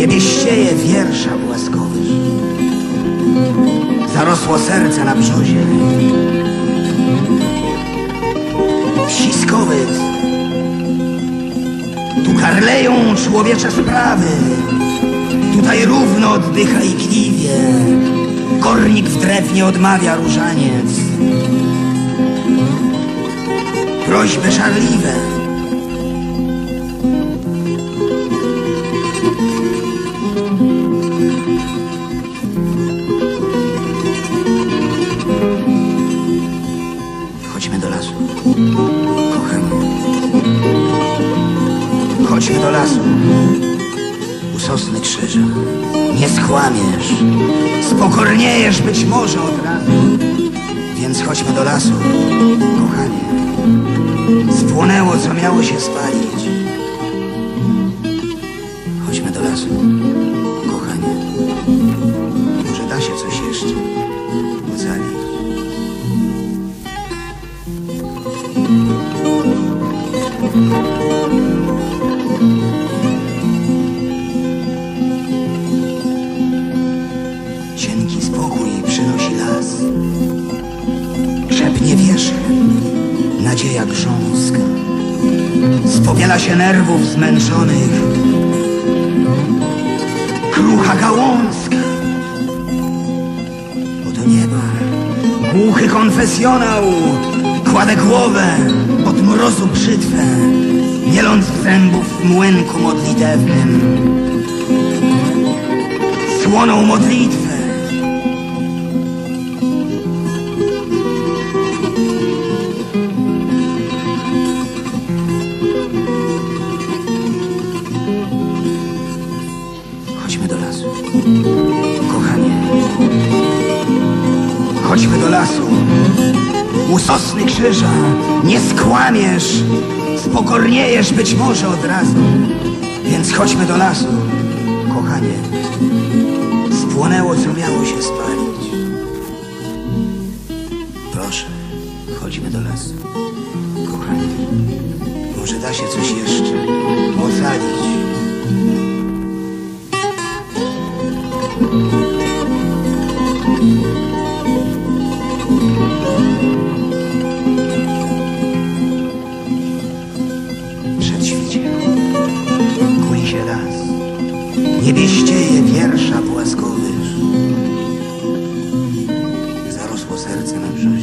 Nie bieścieje wiersza błaskowyż. Zarosło serce na brzozie. Wsiskowyt. Tu karleją człowiecze sprawy. Tutaj równo oddycha i gliwie. Kornik w drewnie odmawia różaniec. Prośby żarliwe. Chodźmy do lasu. U sosny krzyża. Nie skłamiesz. Spokorniejesz być może od razu. Więc chodźmy do lasu. Kochanie. Spłonęło, co miało się spalić. Chodźmy do lasu. Kochanie. Może da się coś jeszcze nadzieja grząska. Spowiela się nerwów zmęczonych. Krucha gałązka. Oto nieba. Głuchy konfesjonał kładę głowę pod mrozu brzytwę, mieląc zębów w młynku modlitewnym. Słoną modlitwę. Chodźmy do lasu. U sosny krzyża. Nie skłamiesz. Spokorniejesz być może od razu. Więc chodźmy do lasu. Kochanie. Spłonęło, co miało się spalić. Proszę, chodźmy do lasu. Kochanie. Może da się coś jeszcze ocalić. niewieścieje wiersza błaskowyż. Zarosło serce na brzeżu.